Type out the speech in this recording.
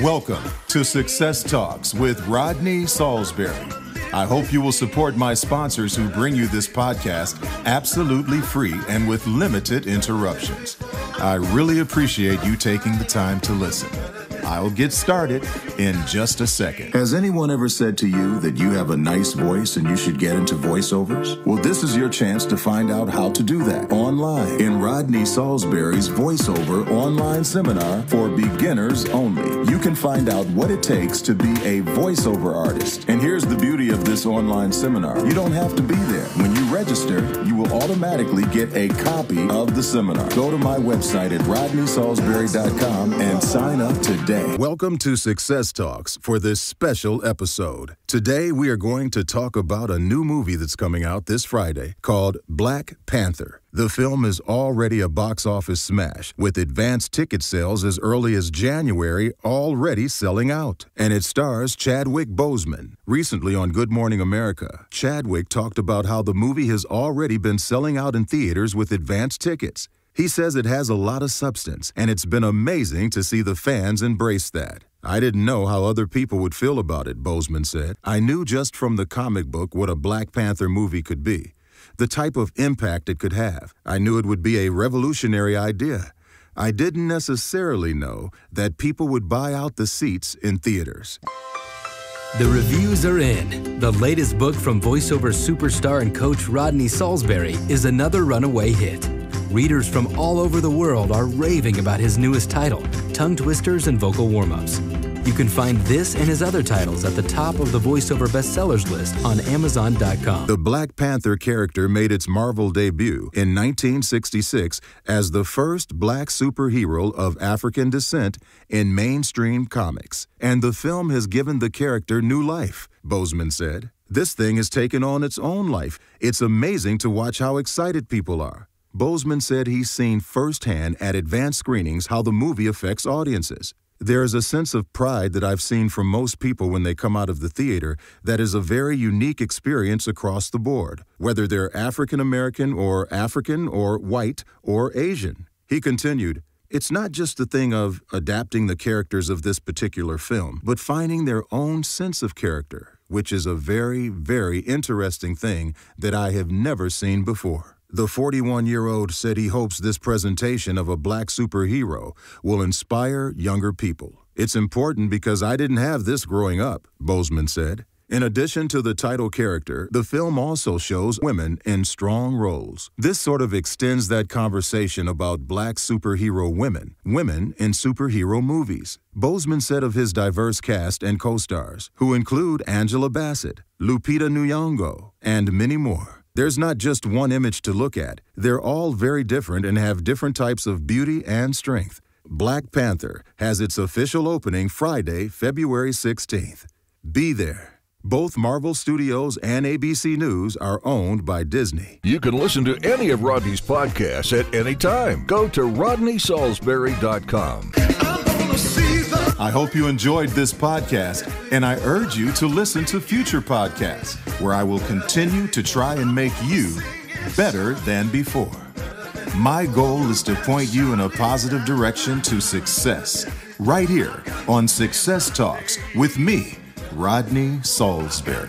Welcome to Success Talks with Rodney Saulsberry. I hope you will support my sponsors who bring you this podcast absolutely free and with limited interruptions. I really appreciate you taking the time to listen. I'll get started in just a second. Has anyone ever said to you that you have a nice voice and you should get into voiceovers? Well, this is your chance to find out how to do that online in Rodney Saulsberry's voiceover online seminar for beginners only. You can find out what it takes to be a voiceover artist. And here's the beauty of this online seminar you don't have to be there. When you register, you will automatically get a copy of the seminar. Go to my website at rodneysaulsberry.com and sign up today. Welcome to Success Talks for this special episode. Today, we are going to talk about a new movie that's coming out this Friday called Black Panther. The film is already a box office smash, with advanced ticket sales as early as January already selling out. And it stars Chadwick Boseman. Recently on Good Morning America, Chadwick talked about how the movie has already been selling out in theaters with advanced tickets. He says it has a lot of substance, and it's been amazing to see the fans embrace that. I didn't know how other people would feel about it, Boseman said. I knew just from the comic book what a Black Panther movie could be the type of impact it could have. I knew it would be a revolutionary idea. I didn't necessarily know that people would buy out the seats in theaters. The reviews are in. The latest book from voiceover superstar and coach Rodney Saulsberry is another runaway hit. Readers from all over the world are raving about his newest title, Tongue Twisters and Vocal Warm-Ups. You can find this and his other titles at the top of the voiceover bestsellers list on Amazon.com. The Black Panther character made its Marvel debut in 1966 as the first black superhero of African descent in mainstream comics. And the film has given the character new life, Boseman said. This thing has taken on its own life. It's amazing to watch how excited people are. Boseman said he's seen firsthand at advanced screenings how the movie affects audiences. There is a sense of pride that I've seen from most people when they come out of the theater that is a very unique experience across the board, whether they're African American or African or white or Asian. He continued, it's not just the thing of adapting the characters of this particular film, but finding their own sense of character, which is a very, very interesting thing that I have never seen before. The 41 year old said he hopes this presentation of a black superhero will inspire younger people. It's important because I didn't have this growing up, Boseman said. In addition to the title character, the film also shows women in strong roles. This sort of extends that conversation about black superhero women, women in superhero movies. Boseman said of his diverse cast and co stars, who include Angela Bassett, Lupita Nyong'o, and many more. There's not just one image to look at. They're all very different and have different types of beauty and strength. Black Panther has its official opening Friday, February 16th. Be there. Both Marvel Studios and ABC News are owned by Disney. You can listen to any of Rodney's podcasts at any time. Go to rodneysaulsberry.com. I hope you enjoyed this podcast, and I urge you to listen to future podcasts where I will continue to try and make you better than before. My goal is to point you in a positive direction to success right here on Success Talks with me, Rodney Saulsberry.